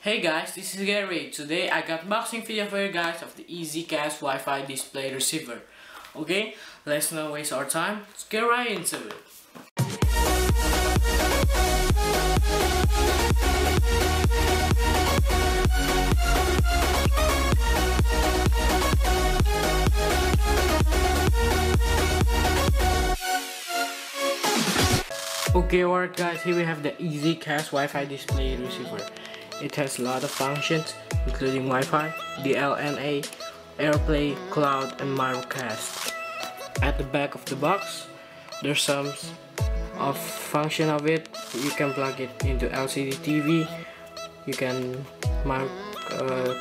Hey guys, this is Gary. Today I got unboxing video for you guys of the EzCast Wi-Fi display receiver. Okay, let's not waste our time. Let's get right into it. Okay, alright guys, here we have the EzCast Wi-Fi display receiver. It has a lot of functions, including Wi-Fi, DLNA, AirPlay, Cloud, and Miracast. At the back of the box, there's some of function of it. You can plug it into LCD TV. You can mar uh,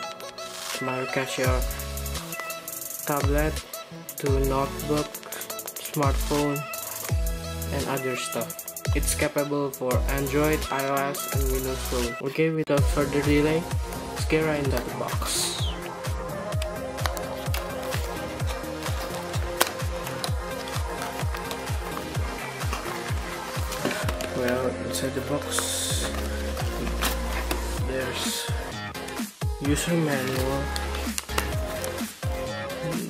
your tablet to notebook, smartphone, and other stuff. It's capable for Android, iOS, and Windows Phone. Okay, without further delay, let's get right into the box. Well, inside the box, there's user manual,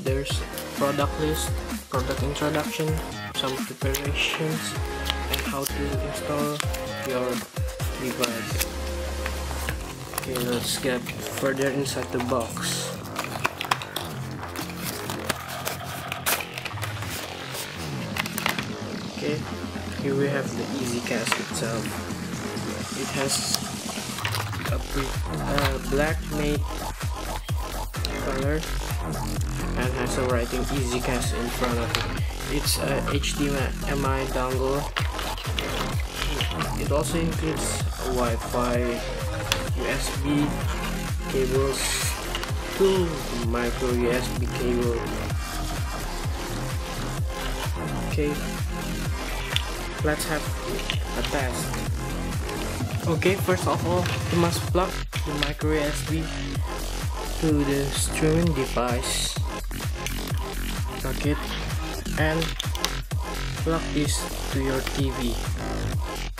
there's product list, product introduction, some preparations, how to install your device. Okay let's get further inside the box. Okay here we have the EzCast itself. It has a uh, black matte color and has a writing EzCast in front of it. It's a HDMI dongle it also includes Wi-Fi, USB cables, two micro USB cable. Okay, let's have a test. Okay, first of all, you must plug the micro USB to the streaming device. It and plug this to your TV.